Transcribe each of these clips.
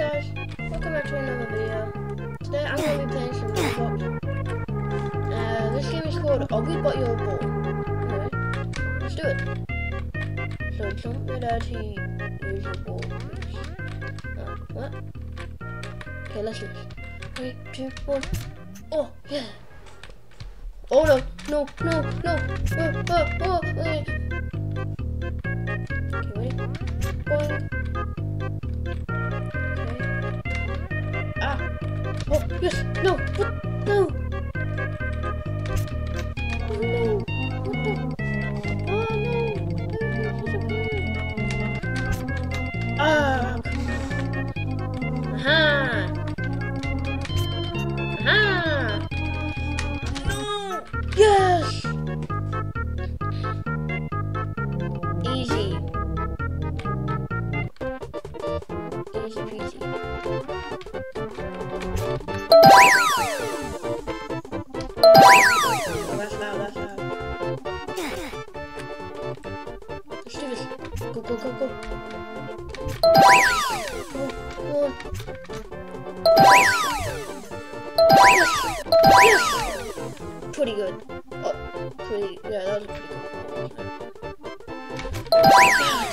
guys, welcome back to another video. Today I'm going to be playing some Roblox. Uh, this game is called Obby But Your Ball. Anyway, let's do it. So jump it out to use your ball, please. Uh, what? Okay, let's do this. Three, two, one. Oh, yeah. Oh no, no, no, no. Oh, oh, oh. Okay, ready? One. Oh, yes! No! No! Pretty good. Oh, pretty, yeah, that was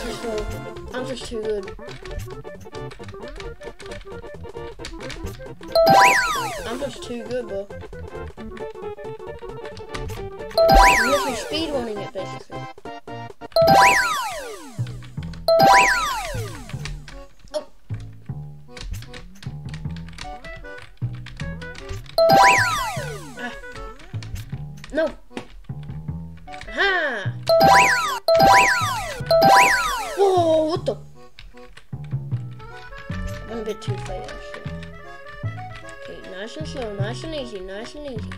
pretty good. I'm just too good. I'm just too good, bro. I'm literally speedrunning it, basically. I'm a bit too fast. Okay, nice and slow, nice and easy, nice and easy.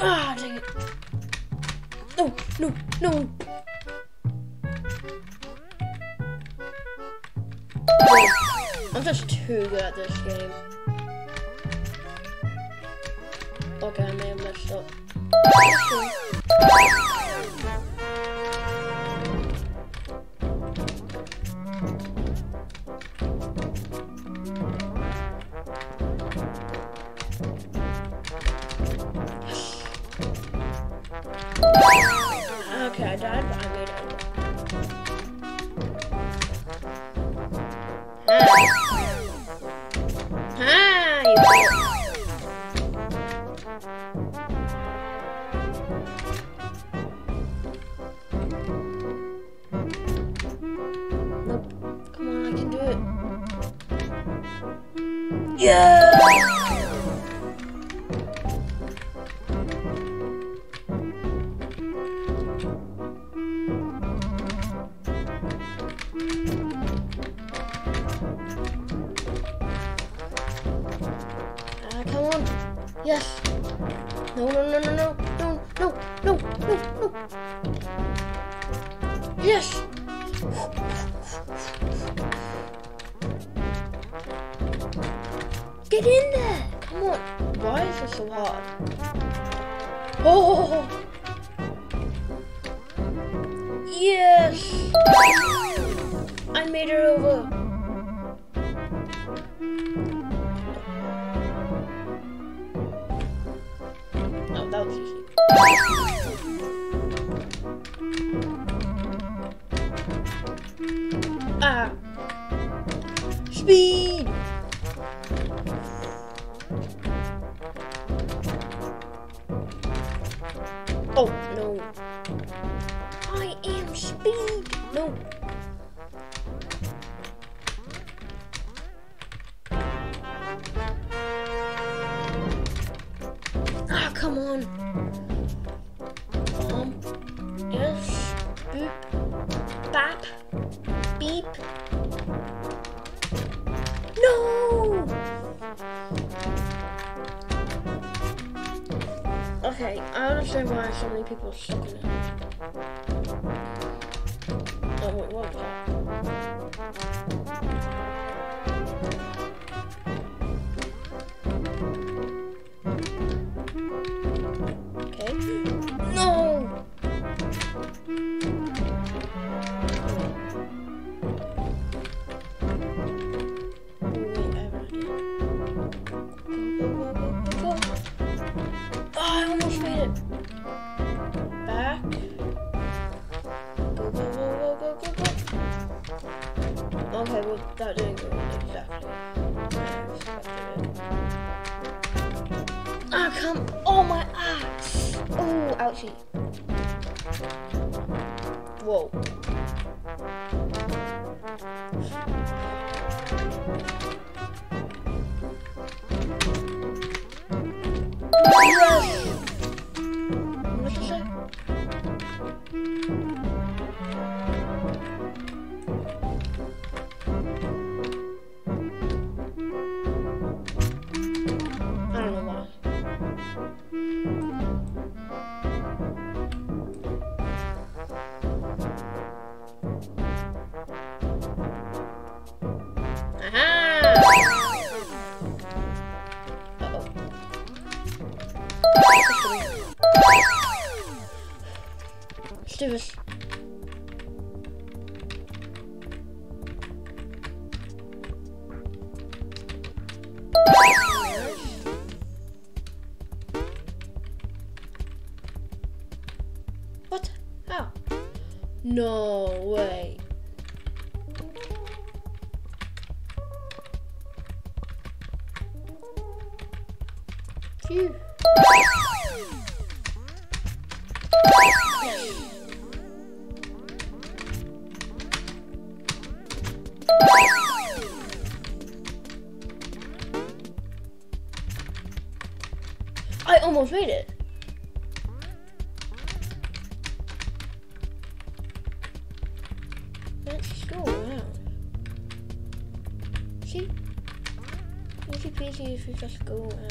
Ah, dang it. No, no, no. I'm just too good at this game. Okay, I may have messed up. Okay, I died, but I made Ah, come on. Yes. No, no, no, no, no, no, no, no, no, no. Yes. Get in there. Come on. Why is this so hard? Oh. Ah! Espinho! Okay, I understand why so many people are stuck in it. Oh, wait, what that didn't go exactly. I expected. Ah, come. Oh, my axe. Oh, ouchie. Whoa. I almost made it. Let's go around. See? Easy peasy if you just go around.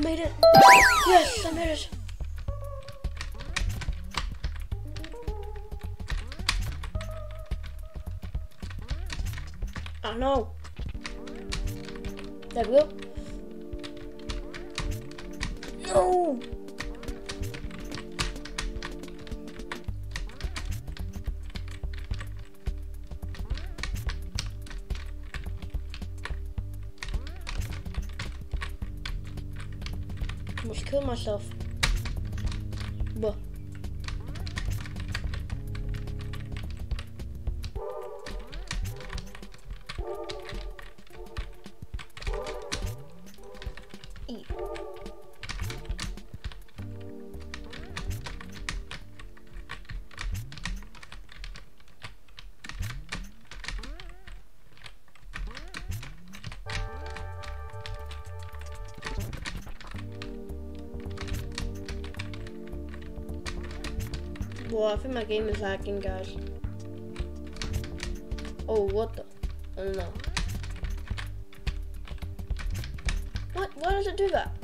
Made it. Yes, I made it. Oh no. There we go. Ich kümmere mich auf Well, I think my game is lagging, guys. Oh, what the? Oh, Don't know. What? Why does it do that?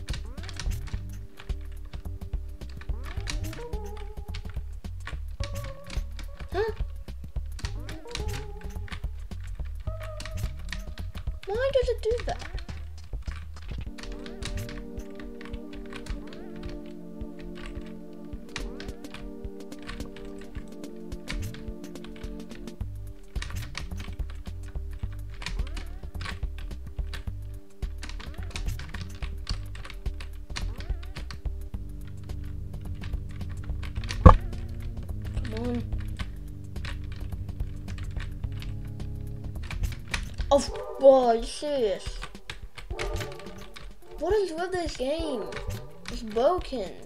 Oh, boy, serious? What is with this game? It's broken.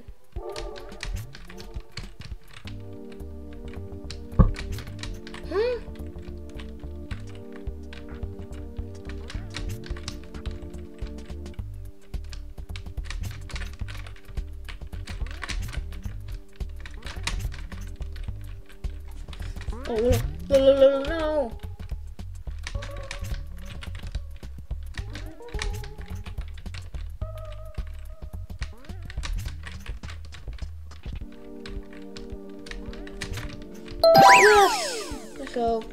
Go.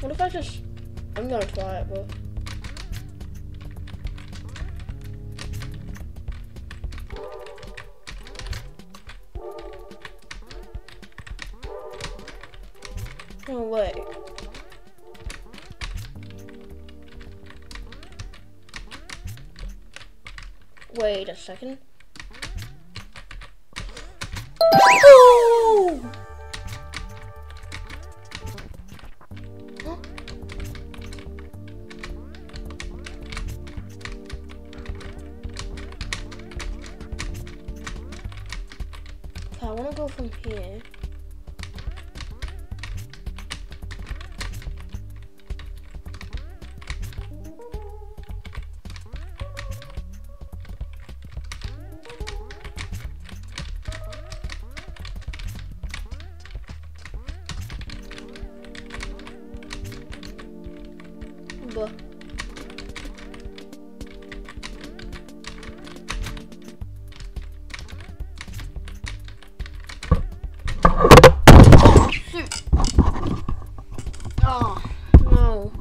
What if I just... I'm gonna try it, bro. Way. Wait a second. But Oh no.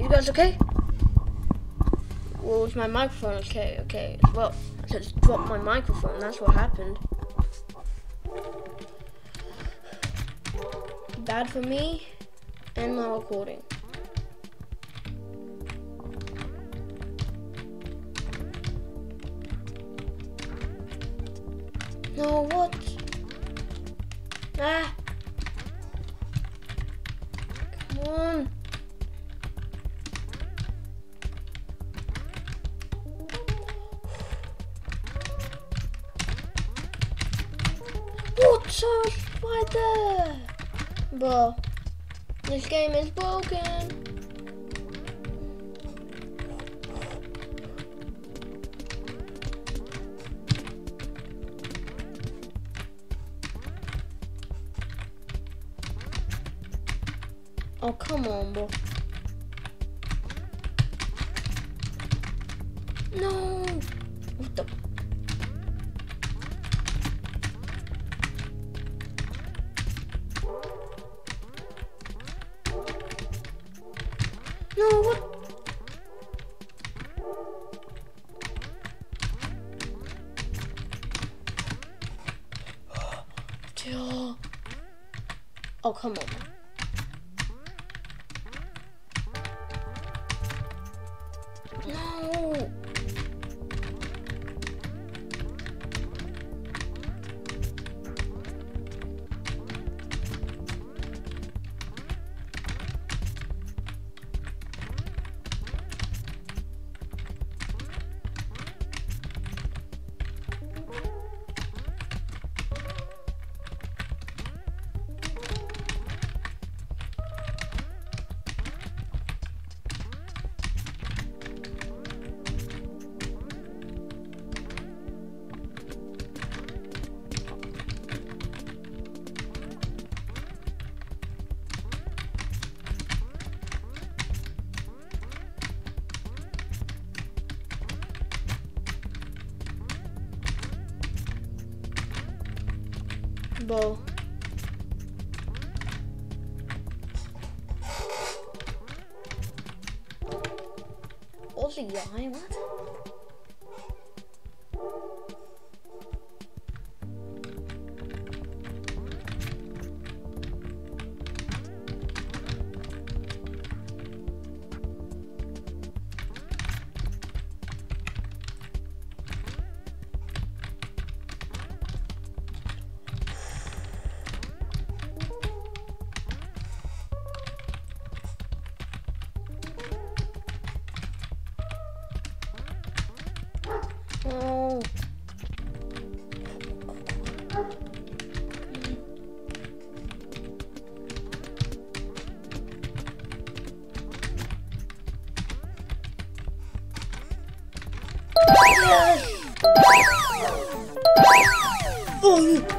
You guys okay? Well, was my microphone okay? Okay. Well, I just dropped my microphone. That's what happened. Bad for me and my recording. No, what? Oh, come on, bro. No! What the? No, what? Oh, come on. Bo. Aussie guy, Yes!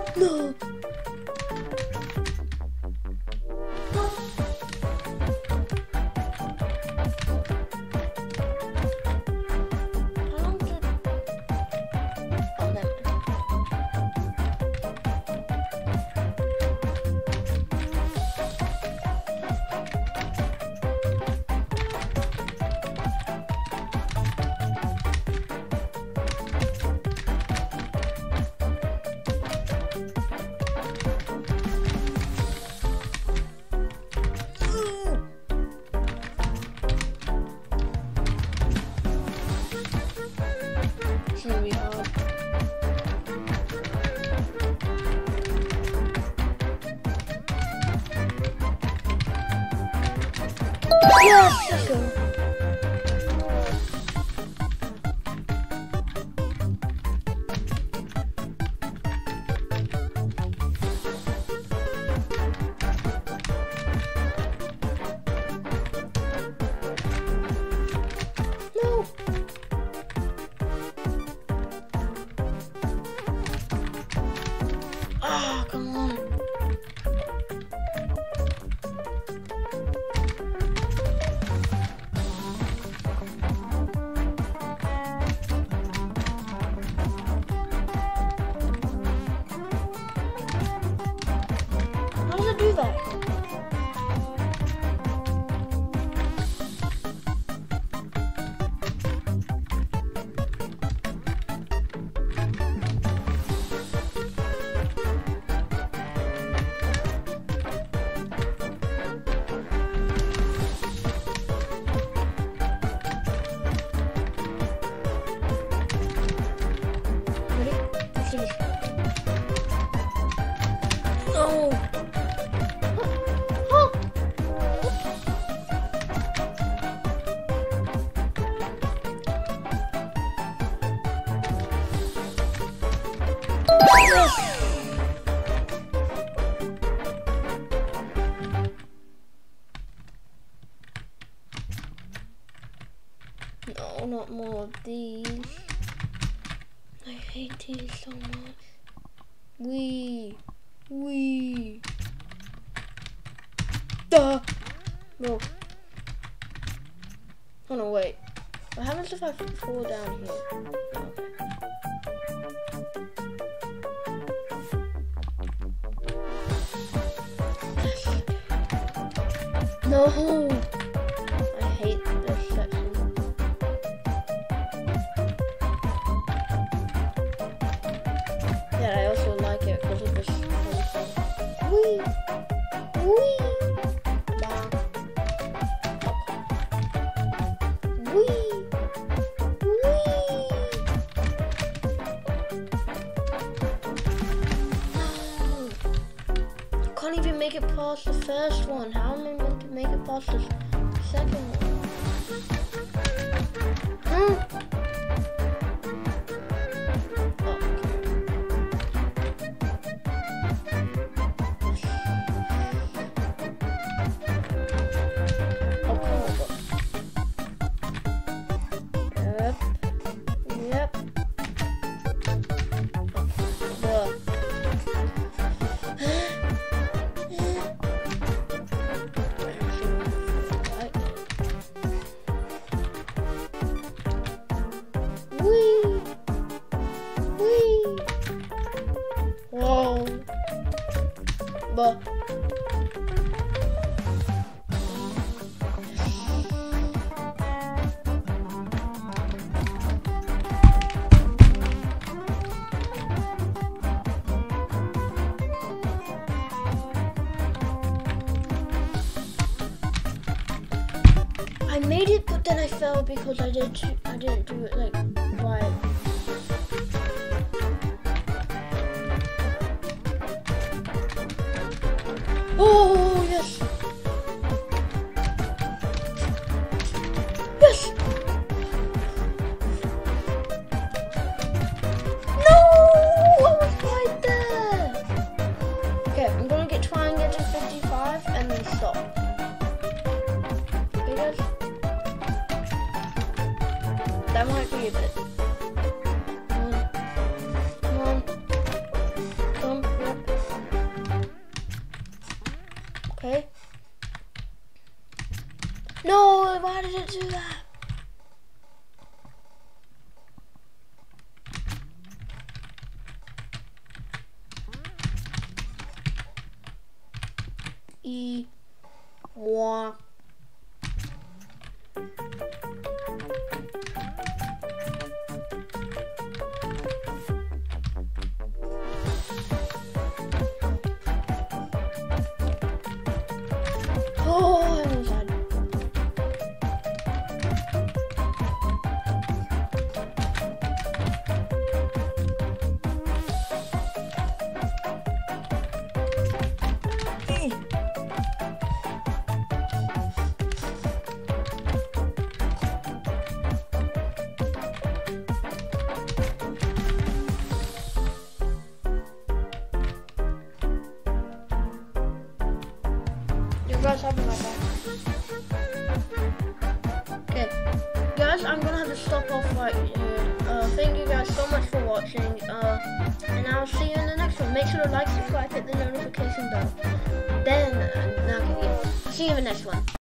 No, not more of these. I hate these so much. We, we. Duh. Bro. Oh no, wait. What happens if I fall down here? No. Past the first one. How am I meant to make it past the second one? I made it, but then I fell because I didn't. I didn't do it like right. Oh Okay. No, why did it do that? Okay, guys, I'm gonna have to stop off right here. Uh, thank you guys so much for watching. Uh, and I'll see you in the next one. Make sure to like, subscribe, hit the notification bell. Then, uh, now, see you in the next one.